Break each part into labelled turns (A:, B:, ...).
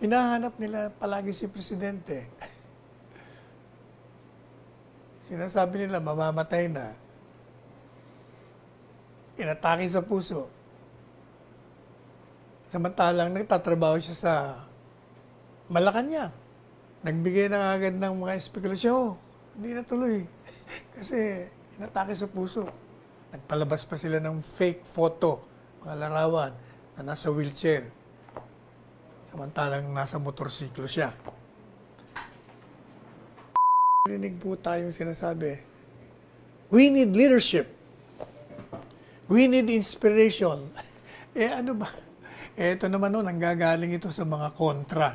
A: hinahanap nila palagi si Presidente. Sinasabi nila mamamatay na. Inatake sa puso. Samantalang nagtatrabaho siya sa Malacanang. Nagbigay na agad ng mga espekulasyon. Hindi natuloy. Kasi inatake sa puso. Nagpalabas pa sila ng fake photo, mga larawan, na nasa wheelchair. Samantalang nasa motorsiklo siya. Rinig po tayong sinasabi, we need leadership. We need inspiration. Eh ano ba? Eh ito naman no, nanggagaling ito sa mga kontra.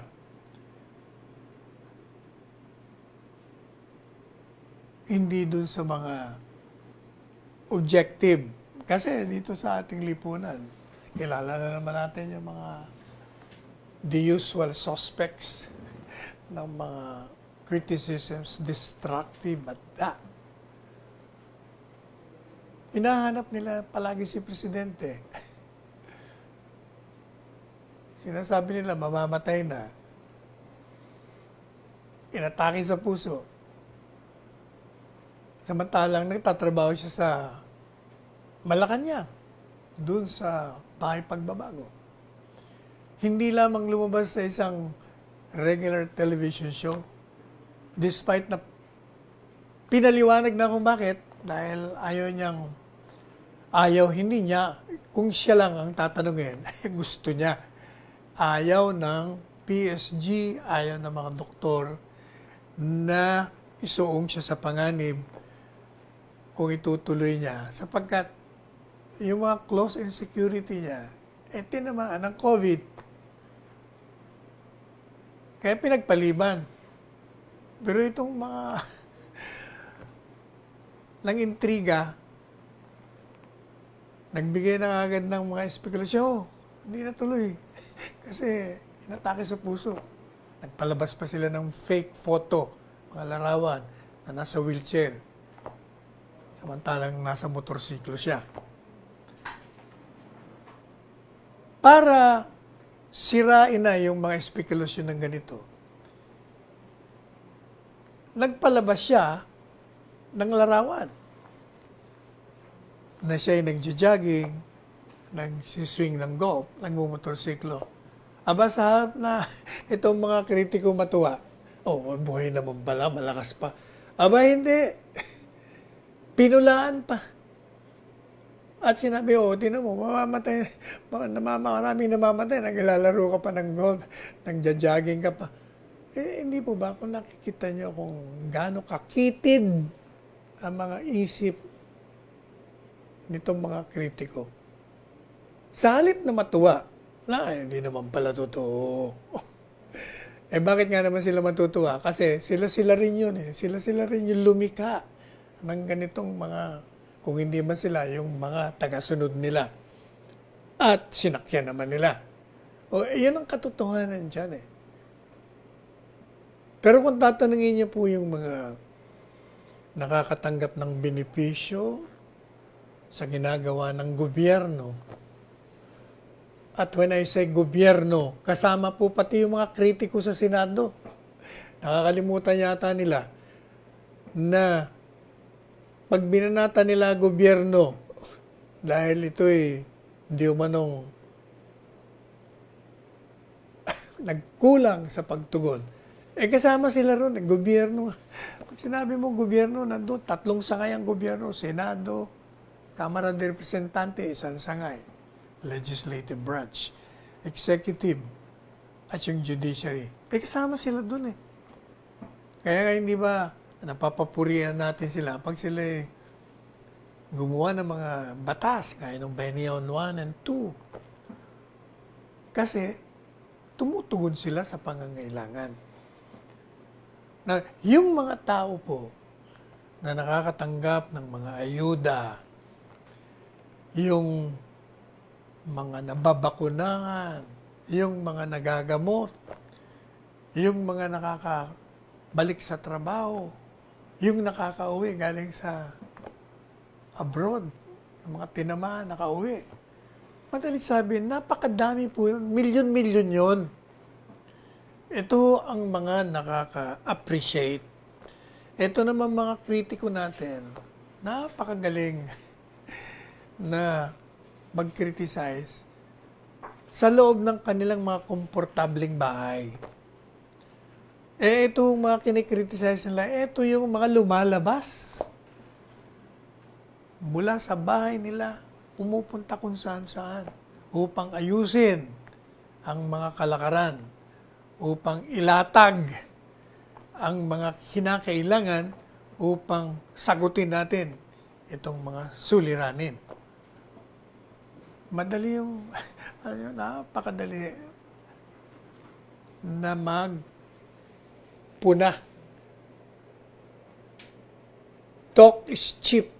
A: Hindi dun sa mga objective. Kasi dito sa ating lipunan, kilala na naman natin yung mga the usual suspects ng mga criticisms, destructive at that. Hinahanap nila palagi si Presidente. Sinasabi nila mamamatay na. Inatake sa puso. Samantalang nagtatrabaho siya sa Malacanang, doon sa bahay pagbabago. Hindi lamang lumabas sa isang regular television show, despite na pinaliwanag na kung bakit, dahil ayaw niyang, ayaw, hindi niya, kung siya lang ang tatanungin, gusto niya. Ayaw ng PSG, ayaw ng mga doktor na isuong siya sa panganib kung itutuloy niya sapagkat yung mga close and security niya, eh tinamaan ng COVID. Kaya pinagpaliban. Pero itong mga ng intriga, nagbigay na agad ng mga espekulasyon. Hindi natuloy. Kasi inatake sa puso. Nagpalabas pa sila ng fake photo, mga larawan, na nasa wheelchair. Samantalang nasa motorsiklo siya. Para sirain na yung mga espekulasyon ng ganito, nagpalabas siya ng larawan na siya ay nagja-jogging, nagsiswing ng golf, nagmumotorsiklo. Aba sa harap na itong mga kritiko matuwa, oh, buhay naman pala, malakas pa. Aba hindi, pinulaan pa. At sinabi, oh, tinan mo, mamamatay, namama, maraming namamatay, naglalaro ka pa ng golf, nagja-jogging ka pa. Eh, hindi po ba kung nakikita nyo kung gaano kakitid ang mga isip nitong mga kritiko. Sa halip na matuwa, na, ay, hindi naman pala totoo. eh bakit nga naman sila matutuwa? Kasi sila-sila rin yun eh. Sila-sila rin yung lumika ng ganitong mga kung hindi man sila yung mga tagasunod nila. At sinakyan naman nila. O, yan ang katotohanan dyan eh. Pero kung tatanungin niyo po yung mga nakakatanggap ng benepisyo sa ginagawa ng gobyerno, at when I say gobyerno, kasama po pati yung mga kritiko sa Senado. Nakakalimutan yata nila na pag binanata nila gobyerno, dahil ito'y di umanong nagkulang sa pagtugon, eh kasama sila ron, eh, gobyerno. Pag sinabi mo gobyerno, nandun, tatlong sangay ang gobyerno, Senado, Kamara de Representante, isang sangay, legislative branch, executive, at yung judiciary. Eh kasama sila dun eh. Kaya hindi ba napapapurihan natin sila pag sila gumawa ng mga batas, kaya ng Benyon 1 and 2. Kasi tumutugon sila sa pangangailangan. Na yung mga tao po na nakakatanggap ng mga ayuda, yung mga nababakunahan, yung mga nagagamot, yung mga nakakabalik sa trabaho, yung nakakauwi galing sa abroad, yung mga tinamaan, nakauwi. Madalit sabihin, napakadami po. Milyon-milyon yun. Ito ang mga nakaka-appreciate. Ito naman mga kritiko natin, napakagaling na mag-criticize sa loob ng kanilang mga komportabling bahay. Eh, itong mga kinikriticize nila, ito yung mga lumalabas mula sa bahay nila, pumupunta kung saan saan upang ayusin ang mga kalakaran, upang ilatag ang mga kinakailangan upang sagutin natin itong mga suliranin. Madali yung, ano, napakadali na mag puna. Talk is cheap.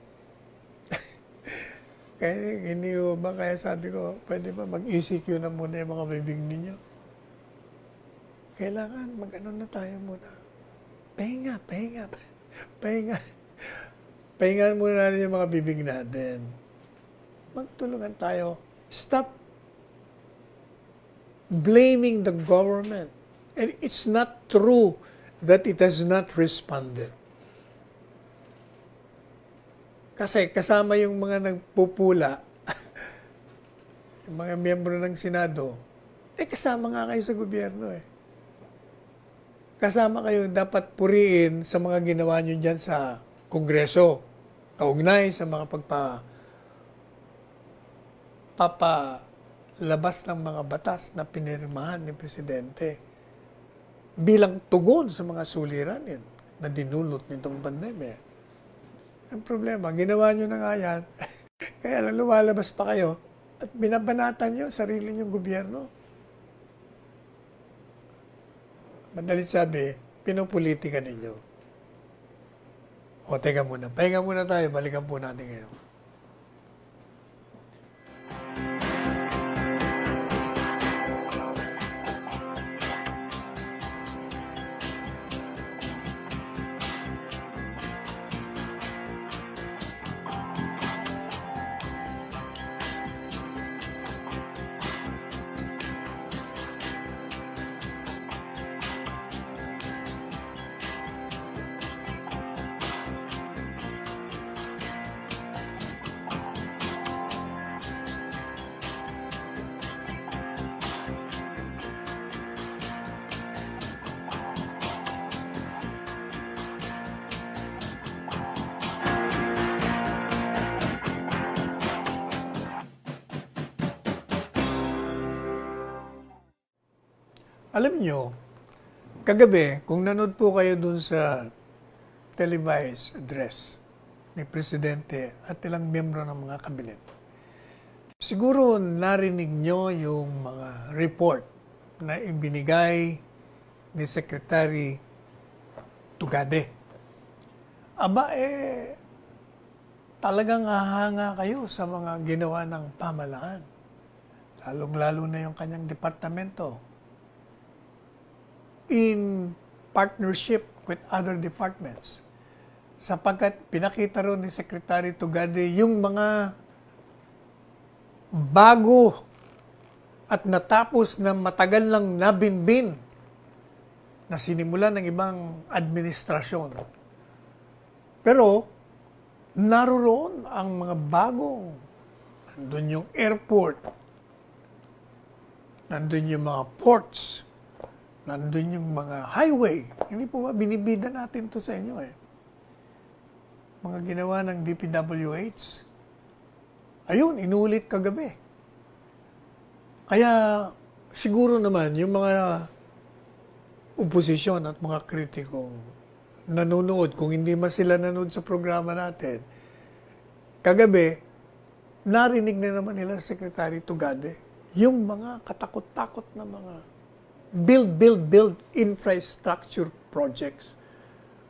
A: kaya hindi ba, kaya sabi ko, pwede ba mag-ECQ na muna yung mga bibig ninyo? Kailangan mag-ano na tayo muna. Pahinga, pahinga, pahinga. Pahingaan muna natin yung mga bibig natin. Magtulungan tayo. Stop blaming the government. And it's not true that it has not responded. Kasi kasama yung mga nagpupula, yung mga miyembro ng Senado, eh kasama nga kayo sa gobyerno eh. Kasama kayo dapat puriin sa mga ginawa nyo dyan sa Kongreso. Kaugnay sa mga pagpa papalabas ng mga batas na pinirmahan ni Presidente bilang tugon sa mga suliranin na dinulot nitong pandemya. Ang problema, ginawa nyo na nga yan, kaya lang lumalabas pa kayo at binabanatan nyo sarili nyong gobyerno. Madalit sabi, pinupolitika ninyo. O, teka muna. Pahinga muna tayo. Balikan po natin ngayon. Alam nyo, kagabi, kung nanood po kayo dun sa televised address ni Presidente at ilang miyembro ng mga kabinet, siguro narinig nyo yung mga report na ibinigay ni Secretary Tugade. Aba, eh, talagang hahanga kayo sa mga ginawa ng pamalaan. Lalong-lalo na yung kanyang departamento in partnership with other departments. Sapagkat pinakita ron ni Secretary Tugade yung mga bago at natapos na matagal lang nabinbin na sinimula ng ibang administrasyon. Pero naroon ang mga bagong nandun yung airport, nandun yung mga ports, nandun yung mga highway. Hindi po ba binibida natin to sa inyo eh. Mga ginawa ng DPWH. Ayun, inulit kagabi. Kaya siguro naman yung mga oposisyon at mga kritikong nanonood, kung hindi man sila nanood sa programa natin, kagabi, narinig na naman nila Secretary Tugade yung mga katakot-takot na mga build, build, build infrastructure projects.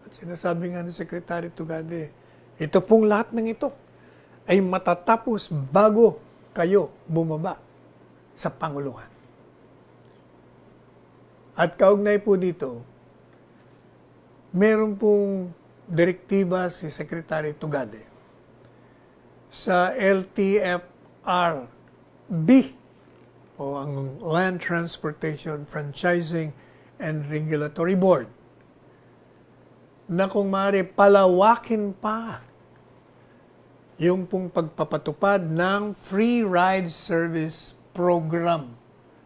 A: At sinasabi nga ni Secretary Tugade, ito pong lahat ng ito ay matatapos bago kayo bumaba sa Panguluhan. At kaugnay po dito, meron pong direktiba si Secretary Tugade sa LTFR B o ang Land Transportation Franchising and Regulatory Board na kung maaari palawakin pa yung pong pagpapatupad ng free ride service program.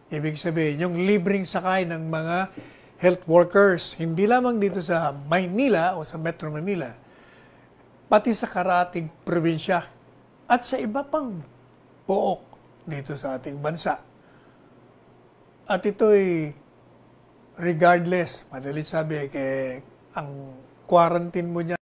A: Ibig sabihin, yung libreng sakay ng mga health workers, hindi lamang dito sa Maynila o sa Metro Manila, pati sa karating probinsya at sa iba pang pook dito sa ating bansa. At ito'y regardless, madali sabi, kay ang quarantine mo niya